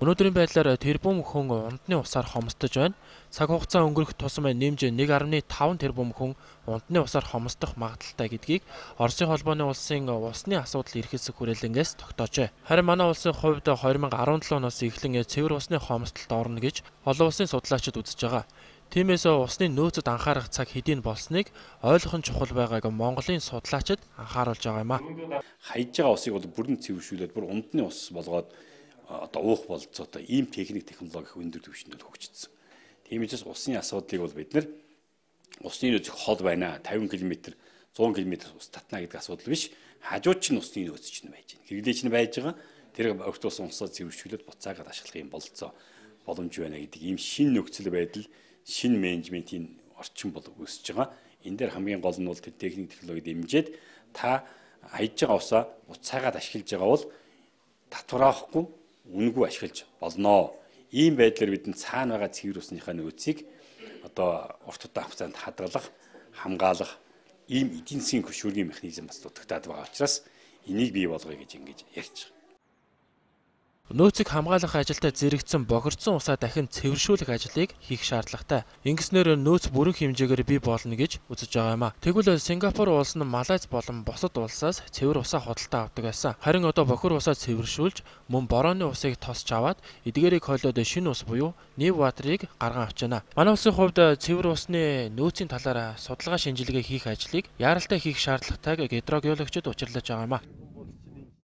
Өнөөдрийн байдлаар тэрбум хүн ундны усаар хомсдож байна. Цаг хугацаа өнгөрөх тусам нэмж 1.5 тэрбум хүн ундны усаар хомсдох магадaltaй гэдгийг Оросын холбооны улсын усны асуудал эрхэлсэх хүрээлэнгээс тогтоожээ. Харин манай улсын хувьд 2017 оноос эхлэн цэвэр усны хомсдолд орно гэж олон улсын судлаачид үзэж байгаа. Тиймээс усны нөөцөд анхаарах цаг хэдийн болсныг ойлгох нь чухал байгааг Монголын судлаачид анхааруулж байгаа юм а. Хайж байгаа усыг бол бүрэн цэвэршүүлээд бүр ундны ус болгоод одоо уух болцоотой ийм техник технологи их өндөр түвшинд хөгжсөн. Тийм учраас усны асуудлыг бол бид нэр усны нөөц хол байна 50 км 100 км ус татна гэдэг асуудал биш хажууд чинь усны нөөц чинь байж байна. Хэрэглээ чинь байж байгаа. Тэр огт ус унсаа цэвэршүүлээд буцаагаад ашиглах юм болцоо боломж байна гэдэг ийм шин нөхцөл байдал шин менежментийн орчин бол үүсэж байгаа. Энэ дээр хамгийн гол нь бол техник технологи дэмжиж та хайж байгаа усаа буцаагаад ашиглаж байгаа бол татварахгүй үнгүй ашиглаж болно. Ийм байдлаар бидний цаана байгаа цэвэр усныхаа нөөцийг одоо урт удаан хугацаанд хадгалах, хамгаалах ийм эдийн засгийн хөшүүргийн механизм бас дутагдаад байгаа учраас энийг бий болгоё гэж ингэж ярьж байгаа. Нөөцийг хамгаалах ажилдаа зэрэгцсэн бохирдсон усаа дахин цэвэршүүлэх ажлыг хийх шаардлагатай. Ингэснээр нөөц бүрэн хэмжээгээр бий болно гэж үзэж байгаа юм а. Тэгвэл Сингапур улс нь Малайз болон бусад улсаас цэвэр усаа худалдаа авдаг байсан. Харин одоо бохир усаа цэвэршүүлж мөн борооны усыг тосч аваад эдгээрийг хойлоод шинэ ус буюу New Water-ыг гарган авч байна. Манай улсын хувьд цэвэр усны нөөцийн талаар судалгаа шинжилгээ хийх ажлыг яаралтай хийх шаардлагатайг гидрогеологчид учирлаж байгаа юм а.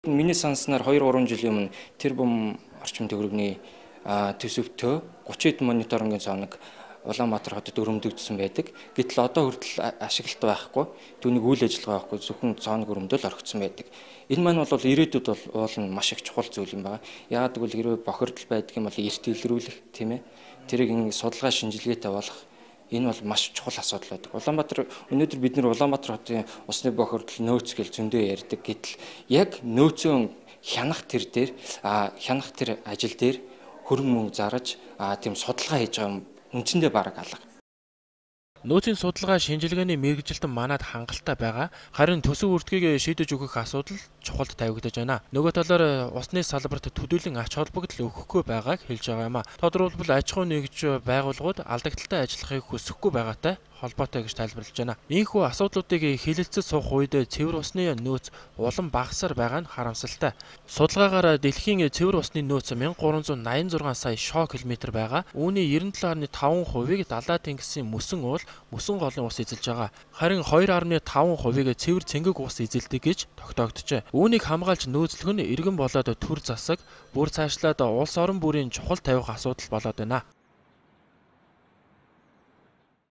Миний санснаар 2 3 жилийн өмнө тэр бум орчим төгрөгний төсөвтөө 30 мониторингийн цоног Улаанбаатар хотод өрөмдөгдсөн байдаг. Гэтэл одоо хүртэл ашиглалт байхгүй. Түүнийг үйл ажиллагаа байхгүй зөвхөн цоног өрөмдөл орхисон байдаг. Энэ маань бол ирээдүйд бол уул нь маш их чухал зүйл юм байна. Яагаад гэвэл хэрвээ бохирдол байдаг юм бол эрт илрүүлэх тийм ээ. Тэрийг судалгаа шинжилгээтэй болох Энэ бол маш чухал асуудал байдаг. Улаанбаатар өнөөдөр бид нэр Улаанбаатар хотын усны бохирдол нөөц гэл зөндөө ярьдаг. Гэтэл яг нөөцөө хянах тэр дээр хянах тэр ажил дээр хөрөнгө мөнгө зарж тийм судалгаа хийж байгаа юм үндсэндээ бараг алга. Нөөцийн судалгаа шинжилгээний мэрэгжилтэн манад хангалттай байгаа. Харин төсөв үртгийг шийдэж өгөх асуудал чухалд тавигдаж байна. Нөгөө талаар усны салбарт төдийлөн ач холбогдол өгөхгүй байгааг хэлж байгаа юм а. Тодорхойлбол аж ахуй нэгж байгууллагууд алдагдaltaй ажиллахыг хүсэхгүй байгаатай холбоотой гэж тайлбарлаж байна. Ийхүү асуудлуудыг хилэлцэж суух үед цэвэр усны нөөц улам багасаар байгаа нь харамсалтай. Судалгаагаар дэлхийн цэвэр усны нөөц 1386 сая шоо км байгаа. Үүний 97.5%-ийг далай тэнгисийн мөсөн уул, мөсөн голын ус эзэлж байгаа. Харин 2.5%-ийг цэвэр цэнгэг ус эзэлдэг гэж тогтоогдожээ. Үүнийг хамгаалж нөөцлөх нь иргэн болоод төр засаг, бүр цаашлаад улс орон бүрийн чухал тавих асуудал болоод байна.